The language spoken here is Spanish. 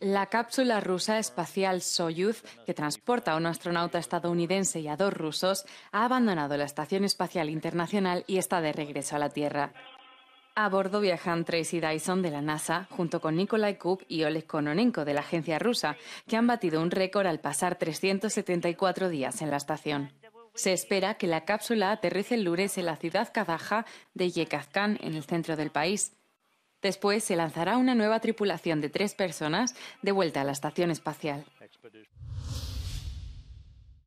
La cápsula rusa espacial Soyuz, que transporta a un astronauta estadounidense y a dos rusos, ha abandonado la Estación Espacial Internacional y está de regreso a la Tierra. A bordo viajan Tracy Dyson de la NASA, junto con Nikolai Kub y Oleg Kononenko de la agencia rusa, que han batido un récord al pasar 374 días en la estación. Se espera que la cápsula aterrice el lunes en la ciudad kazaja de Yekazkan, en el centro del país. Después se lanzará una nueva tripulación de tres personas de vuelta a la estación espacial.